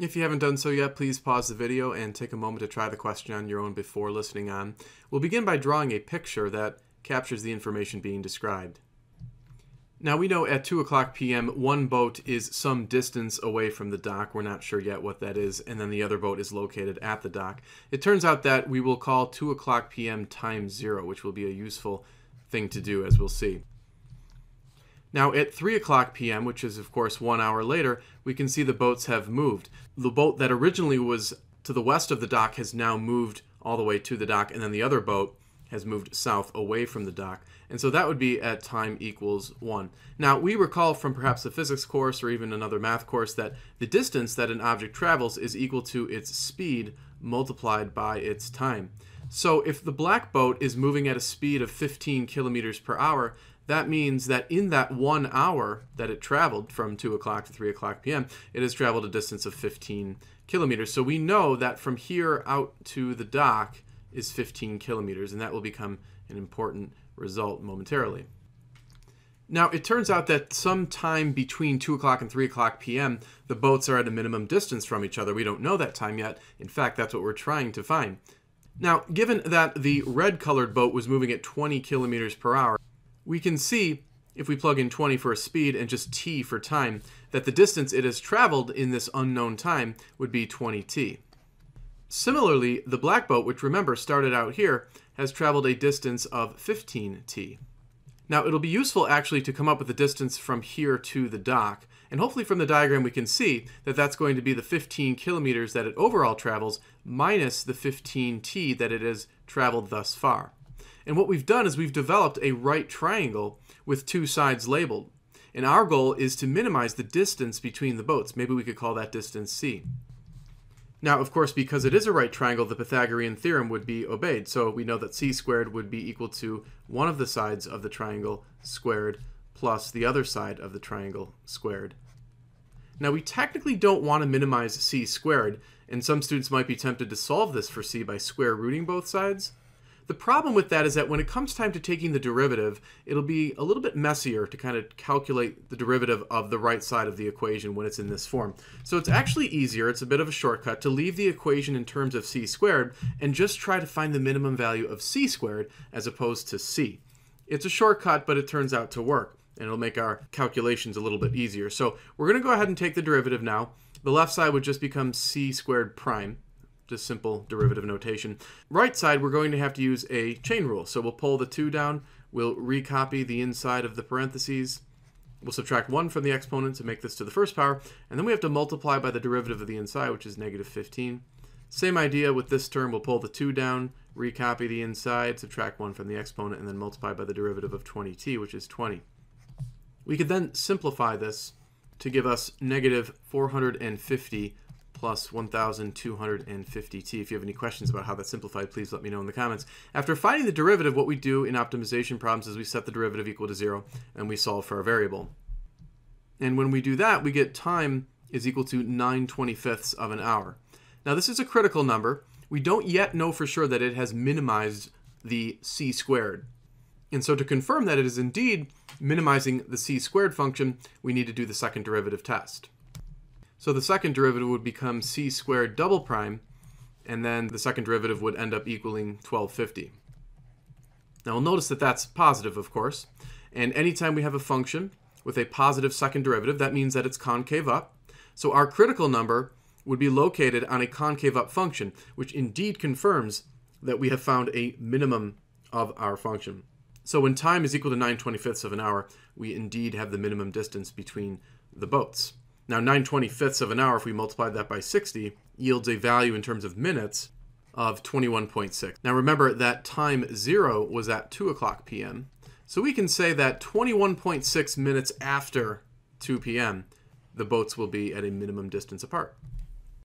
If you haven't done so yet, please pause the video and take a moment to try the question on your own before listening on. We'll begin by drawing a picture that captures the information being described. Now we know at 2 o'clock p.m. one boat is some distance away from the dock. We're not sure yet what that is. And then the other boat is located at the dock. It turns out that we will call 2 o'clock p.m. time zero, which will be a useful thing to do as we'll see. Now at 3 o'clock p.m., which is of course one hour later, we can see the boats have moved. The boat that originally was to the west of the dock has now moved all the way to the dock, and then the other boat has moved south away from the dock. And so that would be at time equals 1. Now, we recall from perhaps a physics course or even another math course that the distance that an object travels is equal to its speed multiplied by its time. So if the black boat is moving at a speed of 15 kilometers per hour, that means that in that one hour that it traveled from 2 o'clock to 3 o'clock p.m., it has traveled a distance of 15 kilometers. So we know that from here out to the dock is 15 kilometers, and that will become an important result momentarily. Now, it turns out that sometime between 2 o'clock and 3 o'clock p.m., the boats are at a minimum distance from each other. We don't know that time yet. In fact, that's what we're trying to find. Now, given that the red colored boat was moving at 20 kilometers per hour, we can see, if we plug in 20 for a speed and just t for time, that the distance it has traveled in this unknown time would be 20t. Similarly, the black boat, which remember started out here, has traveled a distance of 15t. Now, it'll be useful actually to come up with the distance from here to the dock, and hopefully from the diagram we can see that that's going to be the 15 kilometers that it overall travels minus the 15t that it has traveled thus far. And what we've done is we've developed a right triangle with two sides labeled. And our goal is to minimize the distance between the boats. Maybe we could call that distance c. Now, of course, because it is a right triangle, the Pythagorean theorem would be obeyed. So we know that c squared would be equal to one of the sides of the triangle squared plus the other side of the triangle squared. Now, we technically don't want to minimize c squared, and some students might be tempted to solve this for c by square rooting both sides. The problem with that is that when it comes time to taking the derivative, it'll be a little bit messier to kind of calculate the derivative of the right side of the equation when it's in this form. So it's actually easier, it's a bit of a shortcut, to leave the equation in terms of c squared and just try to find the minimum value of c squared as opposed to c. It's a shortcut, but it turns out to work, and it'll make our calculations a little bit easier. So we're going to go ahead and take the derivative now. The left side would just become c squared prime just simple derivative notation. Right side, we're going to have to use a chain rule. So we'll pull the 2 down, we'll recopy the inside of the parentheses, we'll subtract 1 from the exponent to make this to the first power, and then we have to multiply by the derivative of the inside, which is negative 15. Same idea with this term, we'll pull the 2 down, recopy the inside, subtract 1 from the exponent, and then multiply by the derivative of 20t, which is 20. We could then simplify this to give us negative 450 plus 1,250t. If you have any questions about how that's simplified, please let me know in the comments. After finding the derivative, what we do in optimization problems is we set the derivative equal to 0, and we solve for our variable. And when we do that, we get time is equal to 9 25ths of an hour. Now this is a critical number. We don't yet know for sure that it has minimized the c squared. And so to confirm that it is indeed minimizing the c squared function, we need to do the second derivative test. So the second derivative would become c squared double prime, and then the second derivative would end up equaling 1250. Now we'll notice that that's positive, of course, and anytime we have a function with a positive second derivative, that means that it's concave up. So our critical number would be located on a concave up function, which indeed confirms that we have found a minimum of our function. So when time is equal to 9 25ths of an hour, we indeed have the minimum distance between the boats. Now 9 25ths of an hour, if we multiply that by 60, yields a value in terms of minutes of 21.6. Now remember that time zero was at 2 o'clock p.m. So we can say that 21.6 minutes after 2 p.m., the boats will be at a minimum distance apart.